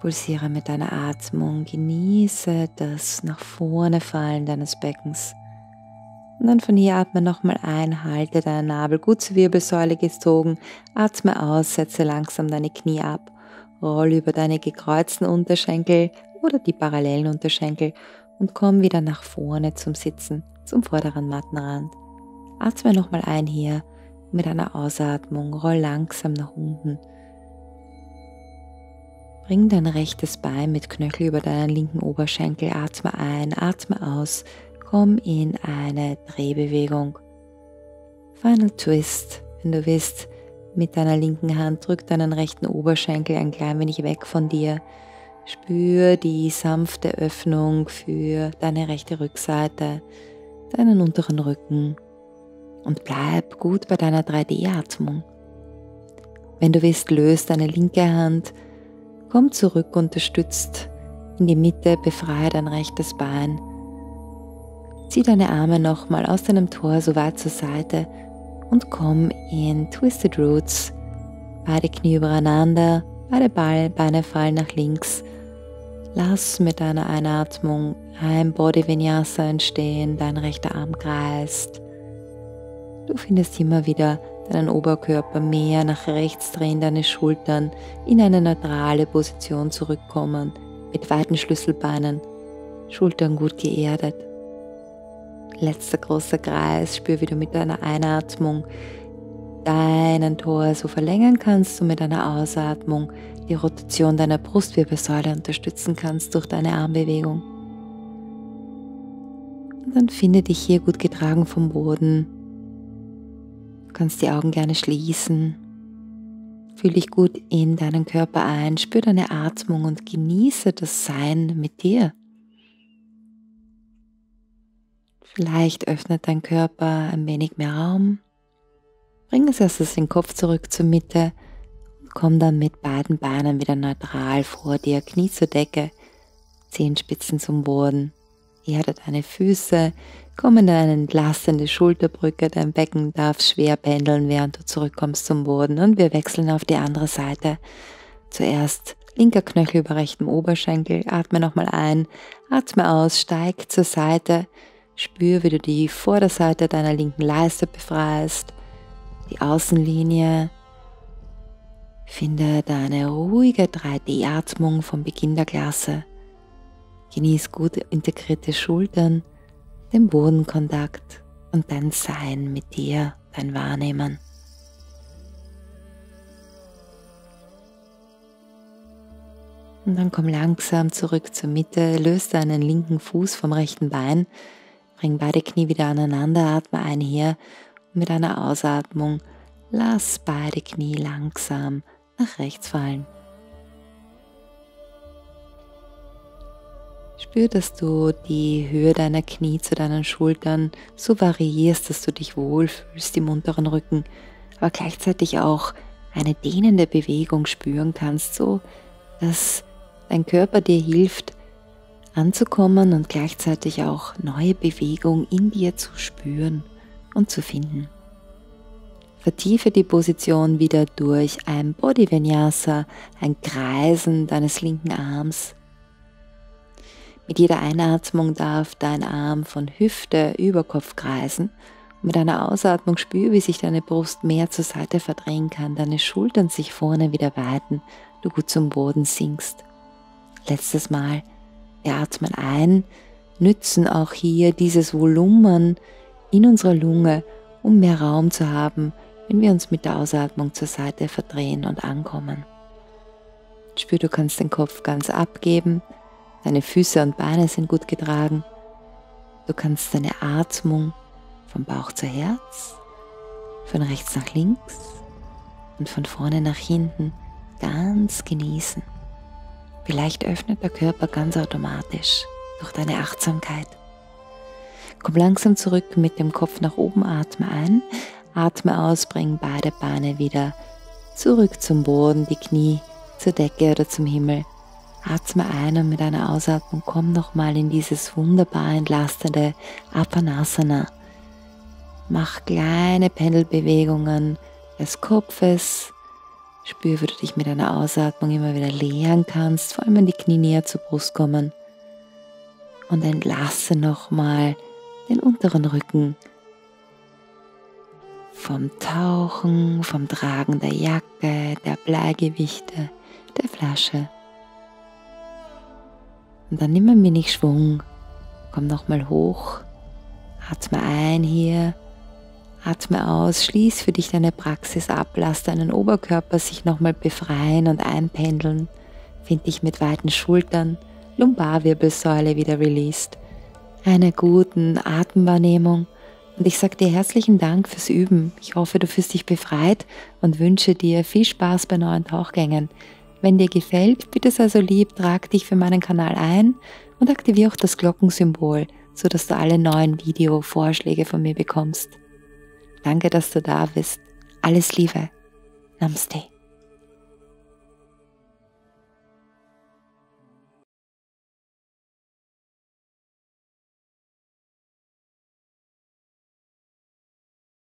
Pulsiere mit deiner Atmung, genieße das nach vorne fallen deines Beckens. Und dann von hier atme nochmal ein, halte deinen Nabel gut zur Wirbelsäule gezogen, atme aus, setze langsam deine Knie ab, rolle über deine gekreuzten Unterschenkel oder die parallelen Unterschenkel und komm wieder nach vorne zum Sitzen, zum vorderen Mattenrand. Atme nochmal ein hier mit einer Ausatmung, roll langsam nach unten Bring dein rechtes Bein mit Knöchel über deinen linken Oberschenkel, atme ein, atme aus, komm in eine Drehbewegung. Final Twist, wenn du willst, mit deiner linken Hand drück deinen rechten Oberschenkel ein klein wenig weg von dir. Spür die sanfte Öffnung für deine rechte Rückseite, deinen unteren Rücken und bleib gut bei deiner 3D-Atmung. Wenn du willst, löst deine linke Hand Komm zurück, unterstützt in die Mitte, befreie dein rechtes Bein. Zieh deine Arme nochmal aus deinem Tor so weit zur Seite und komm in Twisted Roots. Beide Knie übereinander, beide Beine fallen nach links. Lass mit deiner Einatmung ein Body Vinyasa entstehen, dein rechter Arm kreist. Du findest immer wieder deinen Oberkörper mehr nach rechts drehen, deine Schultern in eine neutrale Position zurückkommen, mit weiten Schlüsselbeinen, Schultern gut geerdet. Letzter großer Kreis, spür, wie du mit deiner Einatmung deinen Tor so verlängern kannst und mit deiner Ausatmung die Rotation deiner Brustwirbelsäule unterstützen kannst durch deine Armbewegung. Und dann finde dich hier gut getragen vom Boden kannst die Augen gerne schließen. Fühl dich gut in deinen Körper ein, spür deine Atmung und genieße das Sein mit dir. Vielleicht öffnet dein Körper ein wenig mehr Raum. Bring es erstes den Kopf zurück zur Mitte und komm dann mit beiden Beinen wieder neutral vor dir, Knie zur Decke, Zehenspitzen zum Boden. Erde deine Füße, Komm in eine entlastende Schulterbrücke, dein Becken darf schwer pendeln, während du zurückkommst zum Boden. Und wir wechseln auf die andere Seite. Zuerst linker Knöchel über rechtem Oberschenkel, atme nochmal ein, atme aus, steig zur Seite, spür, wie du die Vorderseite deiner linken Leiste befreist, die Außenlinie, finde deine ruhige 3D-Atmung vom Beginn der Klasse, genieß gut integrierte Schultern, den Bodenkontakt und dein Sein mit dir, dein Wahrnehmen. Und dann komm langsam zurück zur Mitte, löse deinen linken Fuß vom rechten Bein, bring beide Knie wieder aneinander, atme ein hier und mit einer Ausatmung lass beide Knie langsam nach rechts fallen. Spür, dass du die Höhe deiner Knie zu deinen Schultern so variierst, dass du dich wohlfühlst im unteren Rücken, aber gleichzeitig auch eine dehnende Bewegung spüren kannst, so dass dein Körper dir hilft, anzukommen und gleichzeitig auch neue Bewegung in dir zu spüren und zu finden. Vertiefe die Position wieder durch ein Body Vinyasa, ein Kreisen deines linken Arms mit jeder Einatmung darf dein Arm von Hüfte über Kopf kreisen. Mit einer Ausatmung spür, wie sich deine Brust mehr zur Seite verdrehen kann, deine Schultern sich vorne wieder weiten, du gut zum Boden sinkst. Letztes Mal, wir atmen ein, nützen auch hier dieses Volumen in unserer Lunge, um mehr Raum zu haben, wenn wir uns mit der Ausatmung zur Seite verdrehen und ankommen. Spür, du kannst den Kopf ganz abgeben Deine Füße und Beine sind gut getragen. Du kannst deine Atmung vom Bauch zu Herz, von rechts nach links und von vorne nach hinten ganz genießen. Vielleicht öffnet der Körper ganz automatisch durch deine Achtsamkeit. Komm langsam zurück mit dem Kopf nach oben, atme ein, atme aus, bring beide Beine wieder zurück zum Boden, die Knie zur Decke oder zum Himmel Atme ein und mit einer Ausatmung komm nochmal in dieses wunderbar entlastende Apanasana. Mach kleine Pendelbewegungen des Kopfes. Spür, wie du dich mit einer Ausatmung immer wieder leeren kannst, vor allem wenn die Knie näher zur Brust kommen. Und entlasse nochmal den unteren Rücken vom Tauchen, vom Tragen der Jacke, der Bleigewichte, der Flasche. Und dann nimm ein wenig Schwung, komm nochmal hoch, atme ein hier, atme aus, schließ für dich deine Praxis ab, lass deinen Oberkörper sich nochmal befreien und einpendeln, find dich mit weiten Schultern, Lumbarwirbelsäule wieder released, einer guten Atemwahrnehmung. Und ich sage dir herzlichen Dank fürs Üben. Ich hoffe, du fühlst dich befreit und wünsche dir viel Spaß bei neuen Tauchgängen. Wenn dir gefällt, bitte sei so lieb, trag dich für meinen Kanal ein und aktiviere auch das Glockensymbol, sodass du alle neuen Video-Vorschläge von mir bekommst. Danke, dass du da bist. Alles Liebe. Namaste.